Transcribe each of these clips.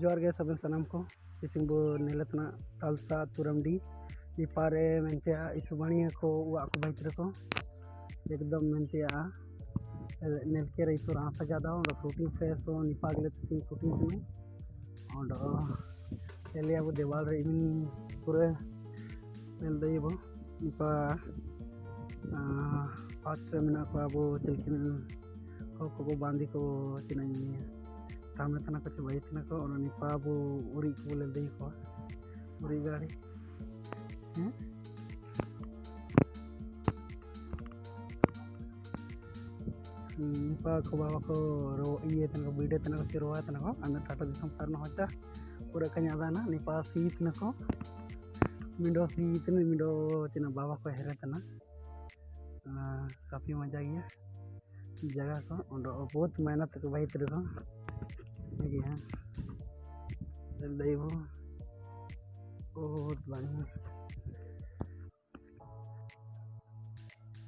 ज़ोर गे सब सनम को। किसिंग बो नेलतना, तालसा तुरमडी निपारे मेंते इसुबाणी को, वा को। एकदम मेंते आ नेलके रे इसुर आसा जादा और शूटिंग फेस और निपागले सिंग शूटिंग कने और चले अब देवाल रे इन पूरे नेल दइबो निपा फास्ट मेना को अब चलकिन को को बांधी को चिनाई tame tana ko coba itu nako orang ni pabu uri ko boleh deh ko uri gari hmm? nipa ko bawa ko ro iye tana ko bide tana ko ciroa tana ko anda tata disam karna hoca pura kanya dana nipa si tana ko mindo si tana mindo cina bawa ko hera tana काफ़ी मज़ा गया जगह को और बहुत मेहनत को भाई तेरे को लगे हैं। दैबो बहुत बढ़िया।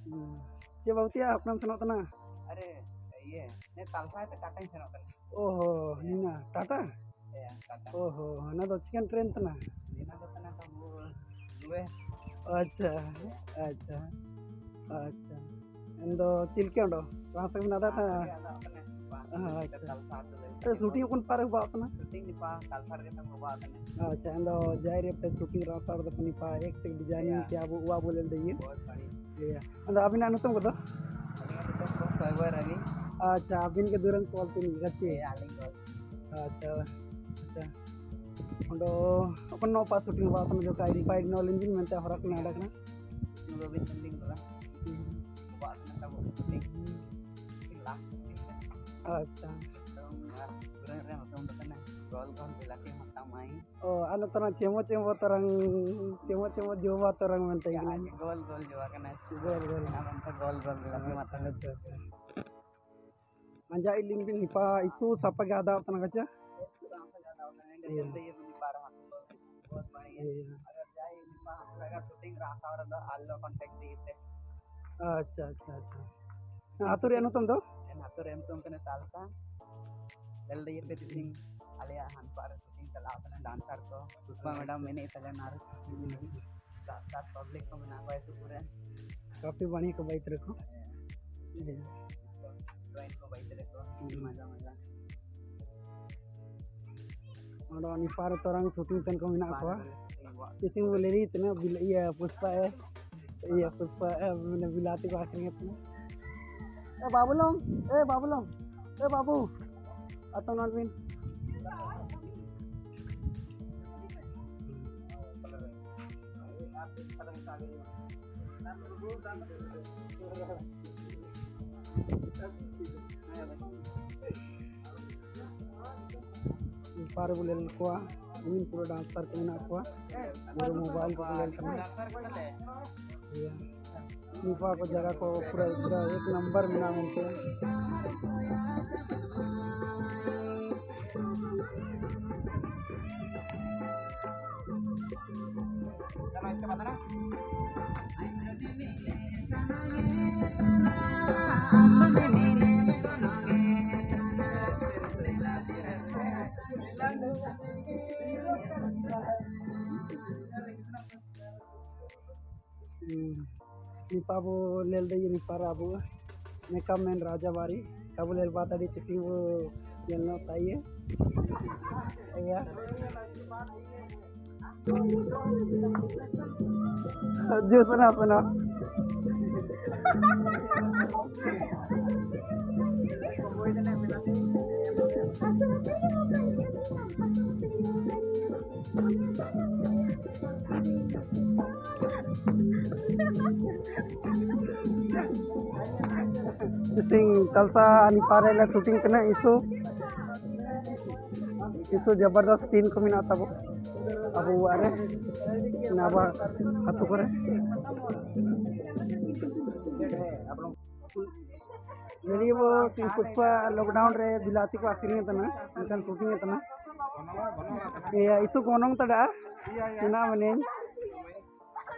हम्म, चे बहुतिया अपना सनो तो तना अरे ये ने तालसा ते टाटा ही सनो तो तना ओहो निना टाटा? टाटा। ओहो ना तो चिकन ट्रेन तना निना तो तना तो, तो वो दुए अच्छा अच्छा अच्छा। इन दो चिलके उंडो वहाँ पे ना था। हाँ, हाँ, हाँ, ले अरे शूटिंग अपन पार बातना शूटिंग निपा तालसा के तंग बाबा तने अच्छा ಎಂದೋ ಜಾರಿ पे शूटिंग रासा और अपनी पा एक से डिजाइन क्या वो वो बोले दइए बहुत बड़ी ये अंदर अभी नानु तुम को अभी तो फाइबर अभी अच्छा अभी के दूरन कॉल पे गच्छे ये आलिंग को अच्छा अच्छा उंडो अपन नो पास शूटिंग बातना जो काई फाइड नो इंजन मेंते हरक ना अडकना नो भी शूटिंग करा बात में तब शूटिंग लास्ट अच्छा तो यार पूरे रे मतलब तने गोल गोल बिलाती मता माई ओ अन तरह चेमो चेमो तरंग चेमो चेमो जोवा तरंग मेंते या गोल गोल जो करना गोल गोल ना बनता गोल गोल बिलाती मता अच्छा अच्छा अंजा इलिंग बिन हिपा इसको सपा के आदा अपना कच्चा जल्दी ये भी पार हाथ बहुत बढ़िया अगर जाए निपा अगर शूटिंग रास्ता और अल्लो कांटेक्ट दीते अच्छा अच्छा अच्छा आतुर एनु तुम em tum kena salsa. Del de pe ting alia han par shooting chala apna dancer ko Pushpa madam मैंने तले नार साथ साथ पब्लिक को मना को ऐसे पूरे काफ़ी बढ़िया को बाइक रखो ड्राइंग को बैठे देखो मज़ा मज़ा और अनि पार तरंग शूटिंग तन को मिना को किसी को ले रही इतना बिल ये पुष्पा है ये पुष्पा है मैंने बिलाती को आखिर में ए बाबूलों ए बाबूलों ए बाबू आता नलविन पार बोले को इन पूरा डांस करके मिना को पूरा मोबाइल को बोले ये को जगह को पूरा पूरा एक नंबर मिला उनके निपा वो लेल दे निपा राबू मेकअप मैन राजा बारी। कब लेल बात अड़ी तिथि वो लेना चाहिए या ani pare la shooting kena isu isu ज़बरदस्त सीन को मिना तब अब अरे नाबा हतु करे मेरी वो सीन पुष्पा लॉकडाउन रे बिलाती को आखिरी तना इनकन शूटिंग तना ये इsu gonong tada cina menin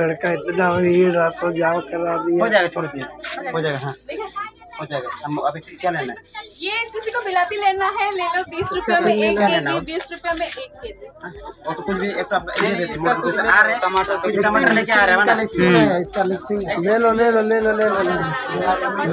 लड़का इतना भीड़ रात को जाम करा दिया हो जाएगा छोड़ दिए हो जाएगा हाँ हो जाएगा हम अभी क्या लेना है ये किसी को बिलाती लेना है ले लो बीस रुपए में एक के जी बीस रुपए में एक के जी और तो कुछ भी एक तो रहे हैं टमाटर कुछ टमाटर लेके आ रहे हैं ना इसका लिपसिंग ले लो ले लो ले लो ले लो.